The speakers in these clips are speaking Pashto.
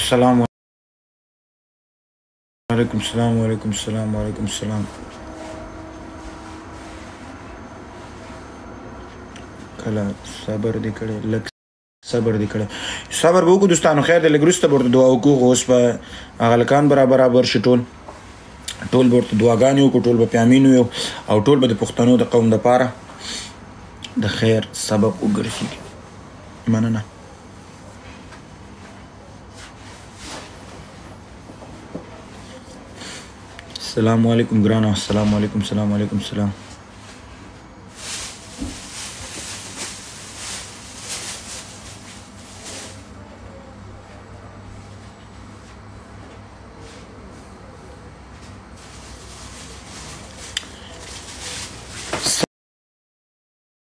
السلام علیکم السلام علیکم السلام علیکم السلام کله صبر دې کړې لک صبر دې کړې صبر وکړو دوستانو خیر دې لګرسته ورته دعا وکړو اوس په اغلکان برابر برابر شټول ټول ورته دعاګانې وکړو ټول به پیامین یو او ټول به د پښتنو د قوم د پاره د خیر سبب وګرځي مننه السلام علیکم ګرانو السلام علیکم السلام علیکم السلام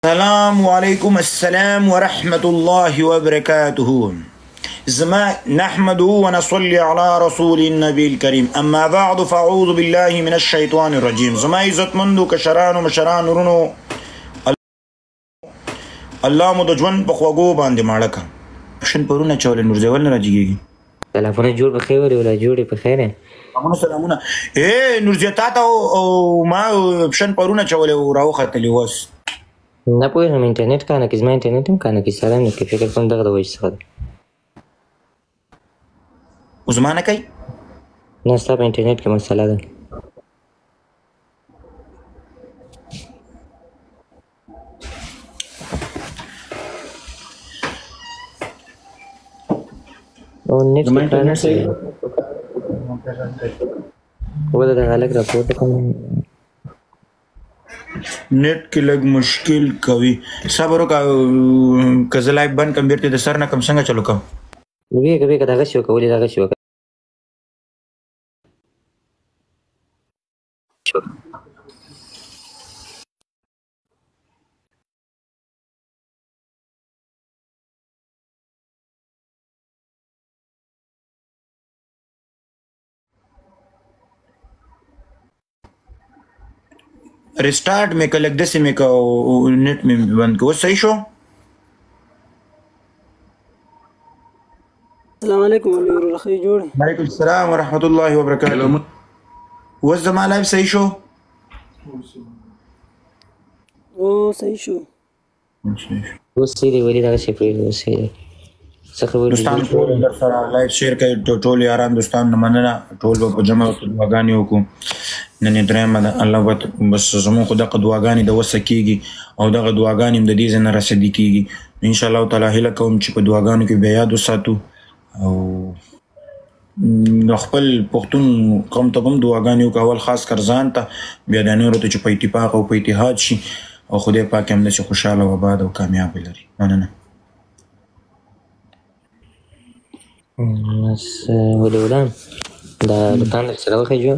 سلام علیکم السلام ورحمت الله وبرکاته زما نحمد ونصلي على رسول النبي الكريم اما بعد فاعوذ بالله من الشيطان الرجيم زما عزت مندو کشرانو مشران ورونو الله مو د ژوند په خوګو باندې ماړه کړ شن پرونه چول نور ځول نه راځيږي سلامونه جوړ په خیر ولې ولا جوړې په خیر سلامونه سلامونه اے نورزی تا ته او ما اپشن پرونه چولې او راوختلې وس نه پوهېږم انټرنیټ کانه کې زما انټرنیټ هم کانه کې سلام نه کوي فکر کوم دغه د وجې څخه ده اوس ما نه کوي نه ستا په انټرنیټ کې مسله ده وګوره دا هلک راپورته کوم نت کې لګ مشکل کوي صبر وکړه که زه لایو بند کم بیرته د سر نه کم څنګه چلو کوم وی کوي که دغه شو کولی دغه شو ریسټارټ مې کله د سیمې کو نیټ مې بند کو صحیح شو السلام علیکم ولې ورور خې جوړ وعلیکم السلام ورحمت الله وبرکاته وز زما لایف صحیح شو او صحیح شو اوس سیری ویلي دغه شي پرېږدو سیری څخه ویلي دوستان ټول در سره لایف شیر کوي ټول یاران دوستان مننه ټول به په جمع او دعاګانې وکړو نن درېمه ده الله وت بس زموږ خو دغه دعاګانې د وسه کیږي او دغه دعاګانې هم د دې ځنه رسېدي کیږي ان شاء الله تعالی هله کوم چې په دعاګانو کې به یاد وساتو او نو خپل پښتون قوم ته هم دعاګانې وکړو اول خاص کر ځان ته بیا د نورو ته چې په اتفاق او په اتحاد شي او خدای پاک هم چې خوشاله او آباد او کامیاب لري مننه بس ولې ولان دا بتان سره وخی جو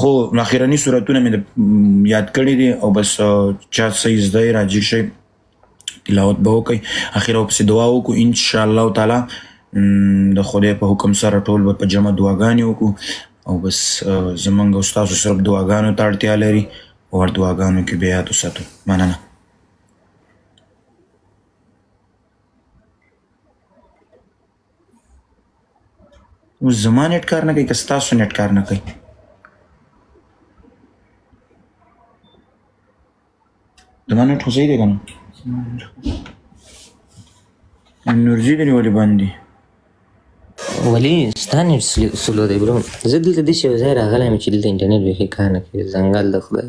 خو اخیرنی صورتونه مې یاد کړی دي او بس چا صحیح زده راځي شي تلاوت به وکړي اخر او پس دعا وکړو ان شاء الله تعالی د خدای په حکم سره ټول به په جمع دعاګانې وکړو او بس زمونږ او تاسو صرف دعاګانو ته اړتیا لري او هر دعاګانو کې بیا یاد وساتو مننه اوس زما نت کار نه کوي که ستاسو نت کار نه کوي زما نت خو صحیح دی که نه انرژي دې ولې بند دي ولی ستا نت سلو دی برو زه دلته داسې یو ځای راغلی یم چې دلته انټرنټ بیخي کار نه کوي ځنګل د خدای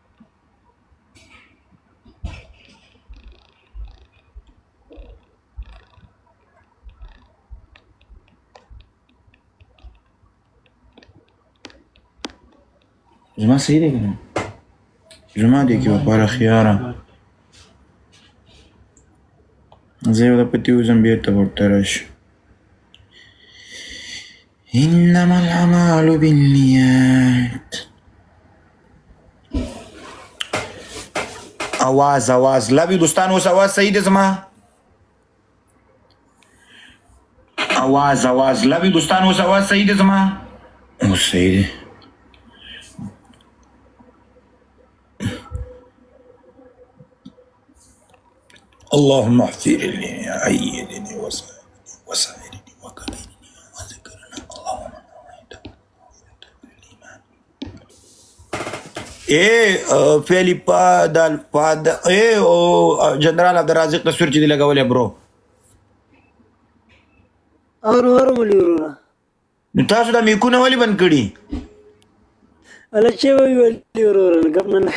زما صحیح دی کنه زما دی کې وپاره خياره زه یو د پتی وزم بیرته ورته راشم انما الاعمال بالنیات اواز اواز لوی دوستان اوس اواز صحیح دی زما اواز اواز لوی دوستان اوس اواز صحیح دی زما اوس صحیح دی اللهم اغفر لي عيدني وسعدني وسعدني وكبرني وذكرني اللهم اے فعلی پا دال پا دا اے او جنرال عبدالرازق ته سورچ دی لګولې برو اور اور مولي وروره نو تاسو دا میکونه ولې بند کړي الله چې وی ولي وروره ګپ نه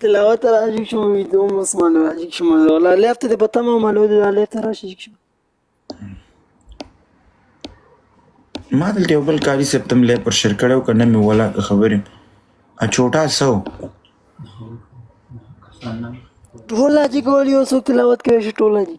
تلاوت راځي چې مې ته مسلمان راځي چې مې ولا لف ته په تمه مالو دې لف ته راشي چې ما دلته یو بل کاری سپتم لې پر شیر کړو کنه مې ولا خبرې ا چوټا سو ټول اجي کولی اوس تلاوت کوي چې ټول اجي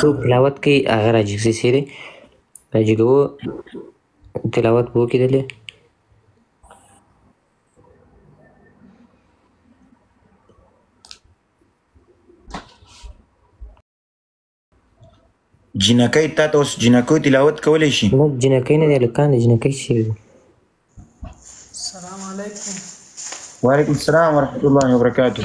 څوک تلاوت کوي هغه راجګ سي سیری راجګو تلاوت بو کېدلې جنکۍ تا ته اوس جنکو تلاوت کولی شي نه جنکۍ نه دی هلکان دی جنکۍ چیرې دی السلام علیکم وعلیکم السلام ورحمت الله وبرکاته